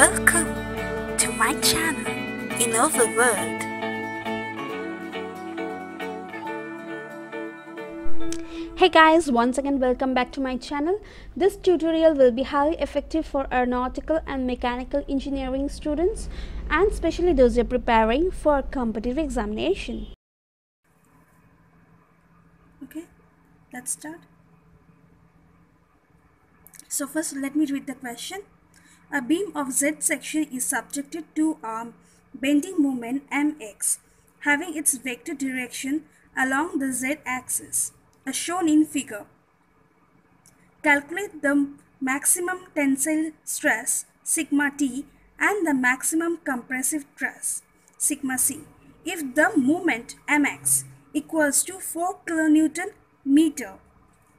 Welcome to my channel, Innova World. Hey guys, once again welcome back to my channel. This tutorial will be highly effective for aeronautical and mechanical engineering students and especially those who are preparing for competitive examination. okay let's start so first let me read the question a beam of z section is subjected to a bending moment mx having its vector direction along the z axis as shown in figure. Calculate the maximum tensile stress sigma t and the maximum compressive stress sigma c. If the moment mx equals to 4 kilonewton meter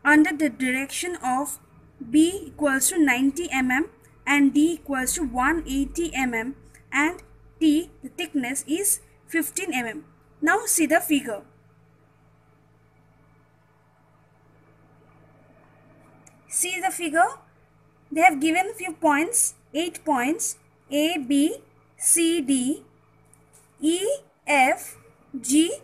under the direction of B equals to 90 mm and D equals to 180 mm and T the thickness is 15 mm. Now see the figure. See the figure? They have given few points, 8 points A, B, C, D, E, F, G,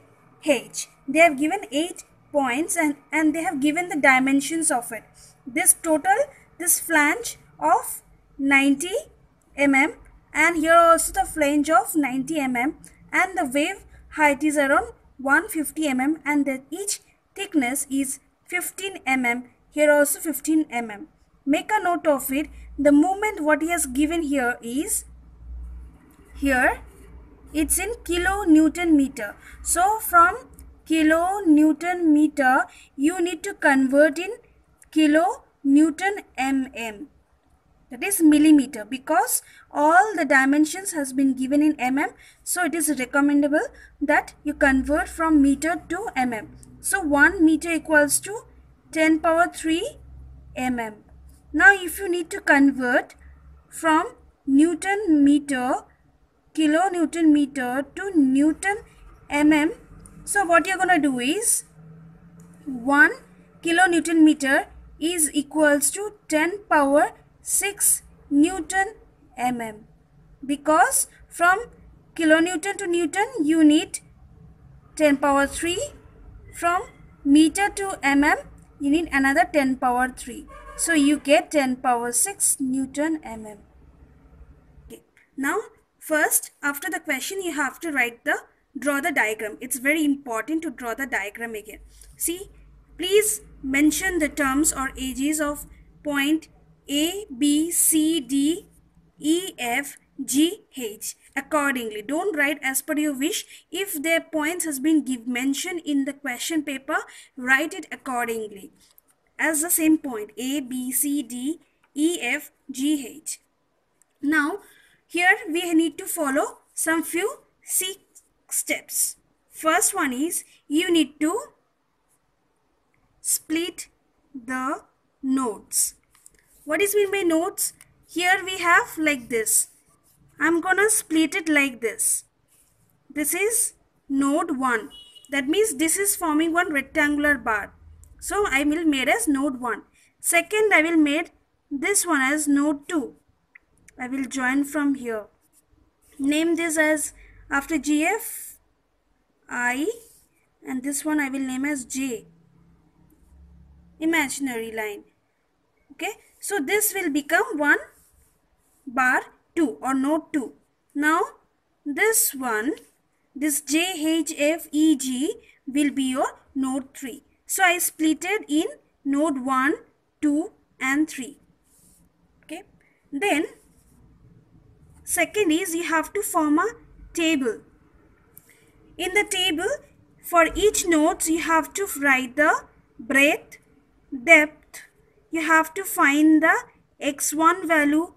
H. They have given 8 points and, and they have given the dimensions of it. This total, this flange of 90 mm and here also the flange of 90 mm and the wave height is around 150 mm and that each thickness is 15 mm here also 15 mm. Make a note of it. The moment what he has given here is here it's in kilo newton meter so from kilo newton meter you need to convert in kilo newton mm that is millimeter because all the dimensions has been given in mm. So it is recommendable that you convert from meter to mm. So 1 meter equals to 10 power 3 mm. Now if you need to convert from newton meter kilonewton meter to newton mm so what you're gonna do is 1 kilonewton meter is equals to 10 power 6 newton mm because from kilonewton to newton you need 10 power 3 from meter to mm you need another 10 power 3 so you get 10 power 6 newton mm okay. now First, after the question, you have to write the, draw the diagram. It's very important to draw the diagram again. See, please mention the terms or ages of point A, B, C, D, E, F, G, H accordingly. Don't write as per your wish. If their points has been give mentioned in the question paper, write it accordingly. As the same point A, B, C, D, E, F, G, H. Now, here we need to follow some few six steps. First one is you need to split the nodes. What is mean by nodes? Here we have like this. I'm gonna split it like this. This is node 1. That means this is forming one rectangular bar. So I will made as node 1. Second I will made this one as node 2. I will join from here. Name this as after GF I and this one I will name as J. Imaginary line. Okay. So this will become 1 bar 2 or node 2. Now this one this JHFEG will be your node 3. So I splitted in node 1, 2 and 3. Okay. Then Second is you have to form a table. In the table, for each nodes you have to write the breadth, depth. You have to find the x1 value,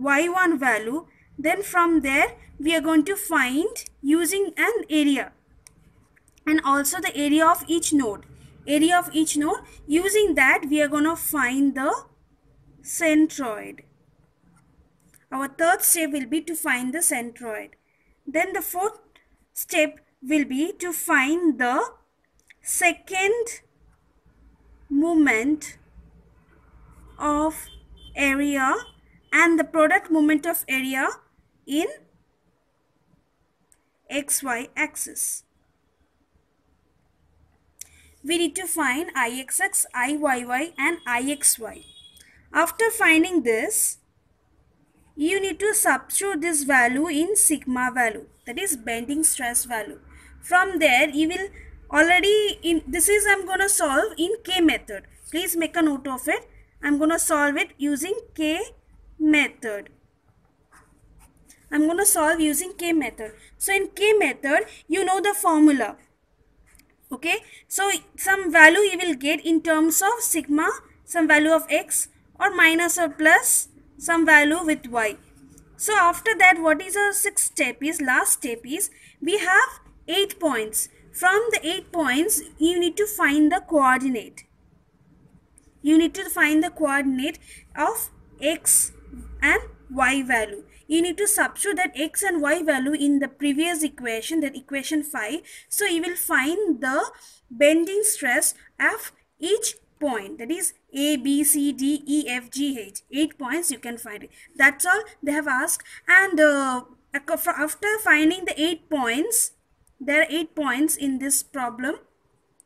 y1 value. Then from there, we are going to find using an area. And also the area of each node. Area of each node. Using that, we are going to find the centroid. Our third step will be to find the centroid. Then the fourth step will be to find the second moment of area and the product moment of area in xy axis. We need to find Ixx, Iyy and Ixy. After finding this, you need to substitute this value in sigma value that is bending stress value. From there you will already in this is I'm gonna solve in K method. Please make a note of it. I'm gonna solve it using K method. I'm going to solve using K method. So in K method, you know the formula. Okay. So some value you will get in terms of sigma, some value of x or minus or plus some value with y. So after that, what is our sixth step is, last step is, we have 8 points. From the 8 points, you need to find the coordinate. You need to find the coordinate of x and y value. You need to substitute that x and y value in the previous equation that equation 5 so you will find the bending stress of each point. That is a b c d e f g h. Eight points you can find it. That's all they have asked. And uh, after finding the eight points there are eight points in this problem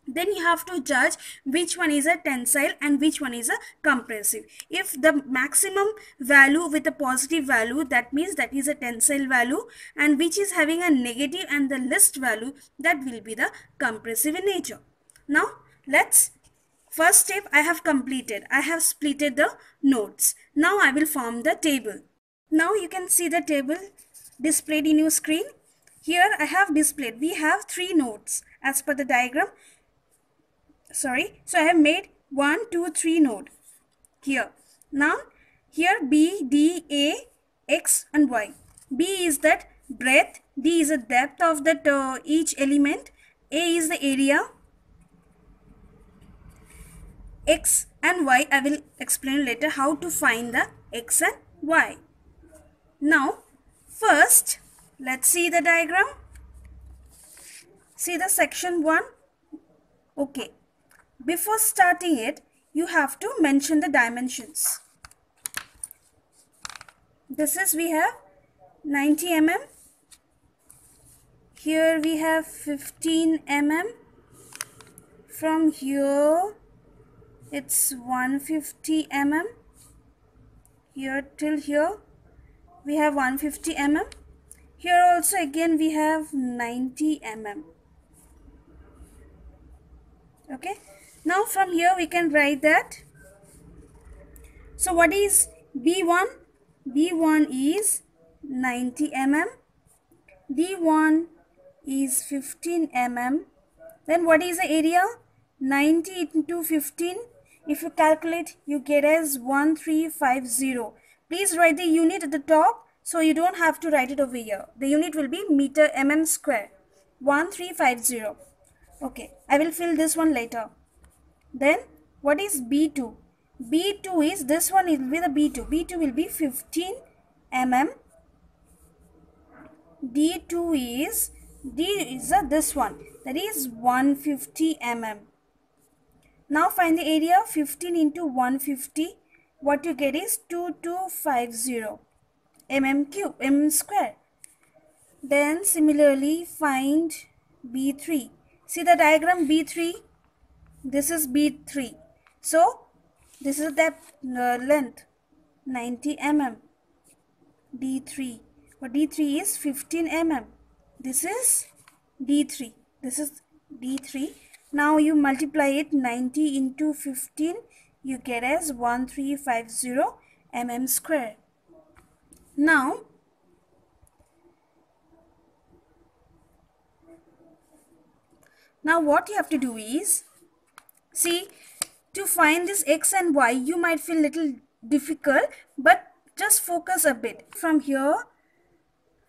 then you have to judge which one is a tensile and which one is a compressive. If the maximum value with a positive value that means that is a tensile value and which is having a negative and the least value that will be the compressive in nature. Now let's first step i have completed. I have splitted the nodes. Now i will form the table. Now you can see the table displayed in your screen. Here i have displayed we have three nodes as per the diagram sorry. So I have made 1 2 3 node here. Now here B D A X and Y. B is that breadth. D is the depth of that uh, each element. A is the area. X and Y I will explain later how to find the X and Y. Now first let's see the diagram. See the section 1 okay before starting it, you have to mention the dimensions. This is we have 90 mm. Here we have 15 mm. From here it's 150 mm. Here till here we have 150 mm. Here also again we have 90 mm. Okay. Now from here we can write that. So what is B1? B1 is 90 mm. D1 is 15 mm. Then what is the area? 90 into 15. If you calculate, you get as 1350. Please write the unit at the top so you don't have to write it over here. The unit will be meter mm square. 1350. Okay, I will fill this one later. Then what is B2? B2 is this one will be the B2. B2 will be 15 mm. D2 is D is a, this one that is 150 mm. Now find the area 15 into 150. What you get is 2250 mm cube mm square. Then similarly find B3. See the diagram B3 this is B3 so this is the uh, length 90 mm D3 but D3 is 15 mm this is D3 this is D3 now you multiply it 90 into 15 you get as 1350 mm square. Now now what you have to do is See, to find this x and y, you might feel little difficult, but just focus a bit. From here,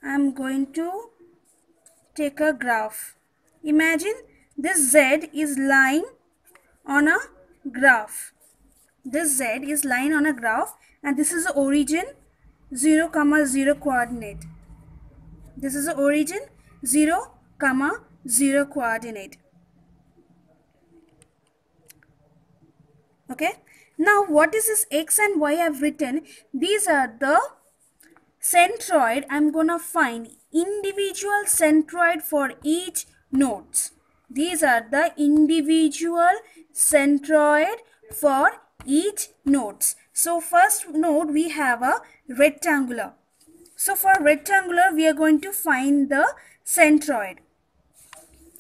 I'm going to take a graph. Imagine this z is lying on a graph. This z is lying on a graph and this is the origin 0 comma 0 coordinate. This is the origin 0 comma 0 coordinate. Okay Now what is this x and y I've written? These are the centroid. I'm gonna find individual centroid for each nodes. These are the individual centroid for each nodes. So first node we have a rectangular. So for rectangular we are going to find the centroid.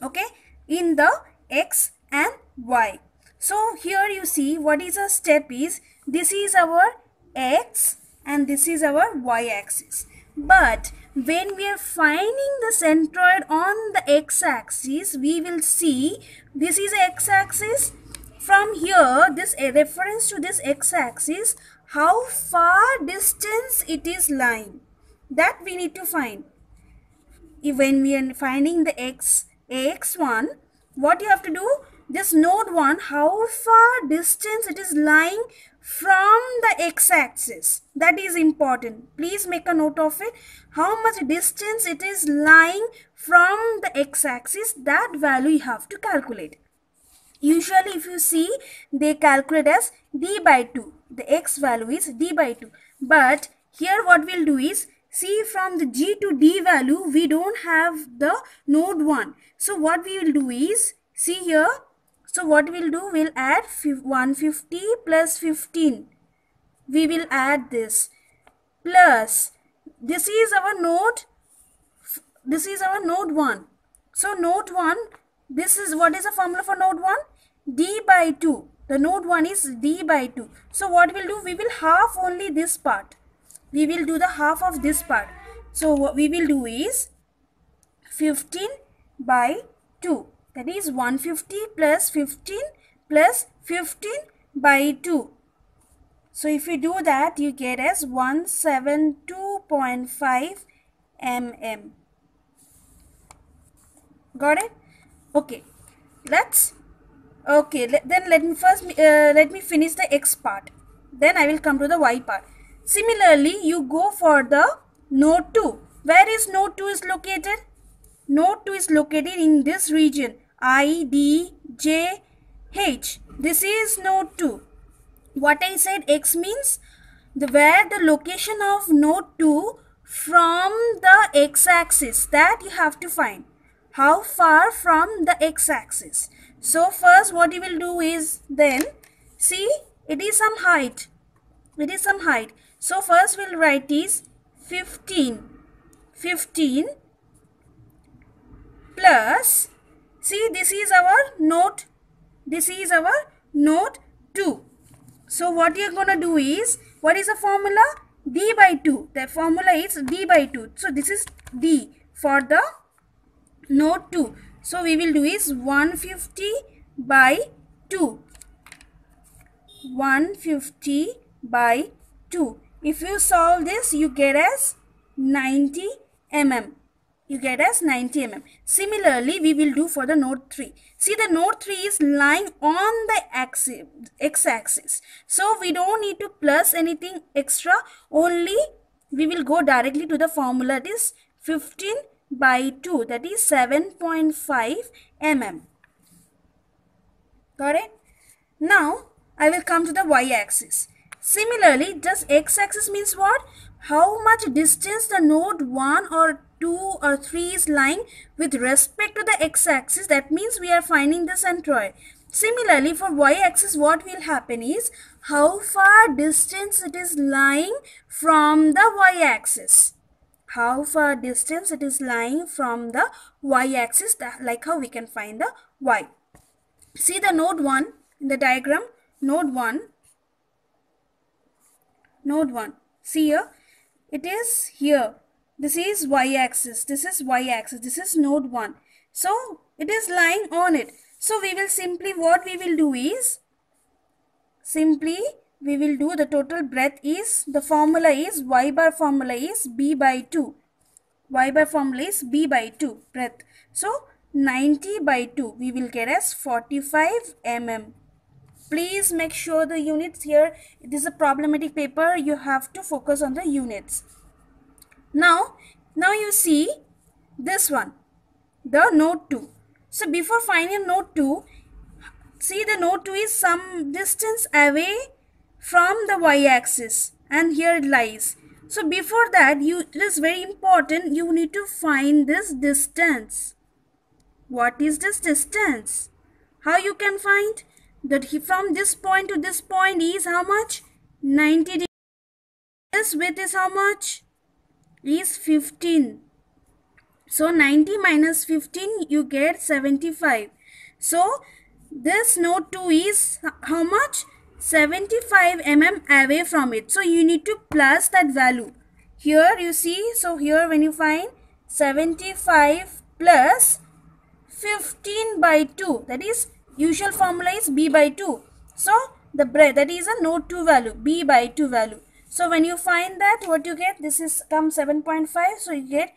Okay in the x and y. So here you see what is a step is this is our x and this is our y axis. But when we are finding the centroid on the x-axis, we will see this is x-axis. From here, this a reference to this x-axis, how far distance it is lying. That we need to find. When we are finding the x, ax1, what you have to do? Just note 1, how far distance it is lying from the x-axis. That is important. Please make a note of it. How much distance it is lying from the x-axis that value you have to calculate. Usually if you see they calculate as d by 2 the x value is d by 2 but here what we'll do is see from the g to d value we don't have the node 1 so what we will do is see here so what we'll do, we'll add 150 plus 15. We will add this plus this is our node this is our node 1 so node 1 this is what is the formula for node 1 d by 2 the node 1 is d by 2 so what we'll do we will half only this part. We will do the half of this part. So what we will do is 15 by 2 that is 150 plus 15 plus 15 by 2. So if you do that you get as 172.5 mm. Got it? Okay. Let's okay let, then let me first uh, let me finish the x part then i will come to the y part similarly you go for the node 2 where is node 2 is located node 2 is located in this region I, D, J, H. This is node 2. What I said X means the where the location of node 2 from the x-axis that you have to find. How far from the x-axis. So first what you will do is then see it is some height. It is some height. So first we'll write is 15. 15 plus See, this is our note. This is our note 2. So, what you're going to do is, what is the formula? d by 2. The formula is d by 2. So, this is d for the note 2. So, we will do is 150 by 2. 150 by 2. If you solve this, you get as 90 mm you get as 90 mm. Similarly, we will do for the node 3. See the node 3 is lying on the x-axis. So we don't need to plus anything extra. Only we will go directly to the formula. It is 15 by 2 that is 7.5 mm. Got it? Now I will come to the y-axis. Similarly, just x-axis means what? How much distance the node 1 or 2 or 3 is lying with respect to the x-axis that means we are finding the centroid. Similarly for y-axis what will happen is how far distance it is lying from the y-axis. How far distance it is lying from the y-axis like how we can find the y. See the node 1 in the diagram node 1 node 1 see here it is here this is y-axis. This is y-axis. This is node 1. So, it is lying on it. So, we will simply, what we will do is, simply, we will do the total breadth is, the formula is, y bar formula is b by 2. y bar formula is b by 2 breadth. So, 90 by 2, we will get as 45 mm. Please make sure the units here, this is a problematic paper, you have to focus on the units. Now, now you see this one, the node 2. So before finding node 2, see the node 2 is some distance away from the y-axis and here it lies. So before that you it is very important you need to find this distance. What is this distance? How you can find that he, from this point to this point is how much? 90 degrees. This width is how much? Is 15. So 90 minus 15 you get 75. So this node 2 is how much? 75 mm away from it. So you need to plus that value. Here you see, so here when you find 75 plus 15 by 2 that is usual formula is b by 2. So the breadth that is a node 2 value b by 2 value. So when you find that what you get this is come 7.5 so you get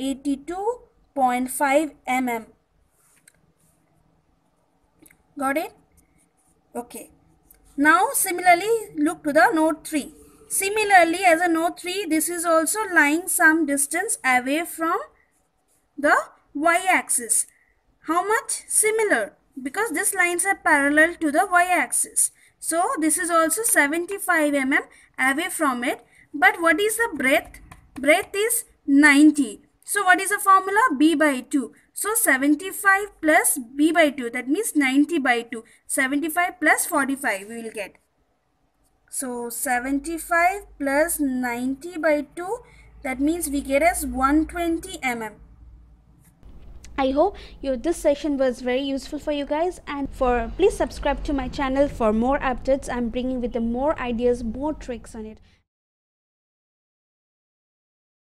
82.5 mm. Got it? Okay. Now similarly look to the node 3. Similarly as a node 3 this is also lying some distance away from the y-axis. How much? Similar because these lines are parallel to the y-axis. So this is also 75 mm away from it. But what is the breadth? Breadth is 90. So what is the formula? b by 2. So 75 plus b by 2 that means 90 by 2. 75 plus 45 we will get. So 75 plus 90 by 2 that means we get as 120 mm. I hope you this session was very useful for you guys. And for please subscribe to my channel for more updates. I'm bringing with the more ideas more tricks on it